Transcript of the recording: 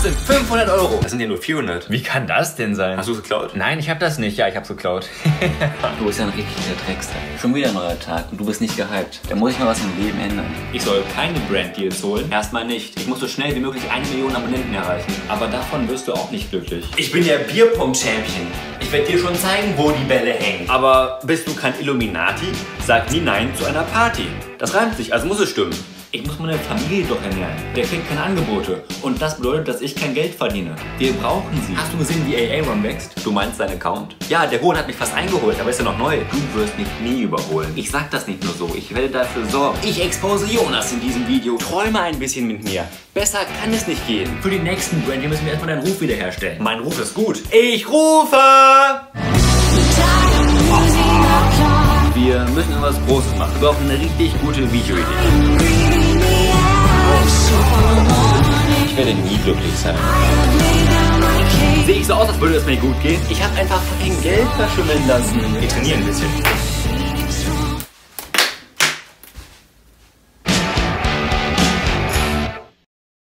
Das sind 500 Euro. Das sind ja nur 400. Wie kann das denn sein? Hast du es geklaut? Nein, ich habe das nicht. Ja, ich hab's geklaut. Du bist ja ein richtiger Dreckster. Schon wieder ein neuer Tag und du bist nicht gehypt. Da muss ich mal was im Leben ändern. Ich soll keine Brand-Deals holen. Erstmal nicht. Ich muss so schnell wie möglich eine Million Abonnenten erreichen. Aber davon wirst du auch nicht glücklich. Ich bin der Bierpong-Champion. Ich werde dir schon zeigen, wo die Bälle hängen. Aber bist du kein Illuminati? Sag nie Nein zu einer Party. Das reimt sich, also muss es stimmen. Ich muss meine Familie doch ernähren. Der kriegt keine Angebote. Und das bedeutet, dass ich kein Geld verdiene. Wir brauchen sie. Hast du gesehen, wie AA-Ron wächst? Du meinst seinen Account? Ja, der Hohn hat mich fast eingeholt, aber ist ja noch neu. Du wirst mich nie überholen. Ich sag das nicht nur so. Ich werde dafür sorgen. Ich expose Jonas in diesem Video. Träume ein bisschen mit mir. Besser kann es nicht gehen. Für die nächsten Brand, hier müssen wir erstmal deinen Ruf wiederherstellen. Mein Ruf ist gut. Ich rufe! Wir müssen irgendwas Großes machen. Wir brauchen eine richtig gute Videoidee. Werde nie glücklich sein. Sehe ich so aus, als würde es mir gut gehen? Ich habe einfach fucking Geld verschwimmen lassen. Wir trainieren ein bisschen.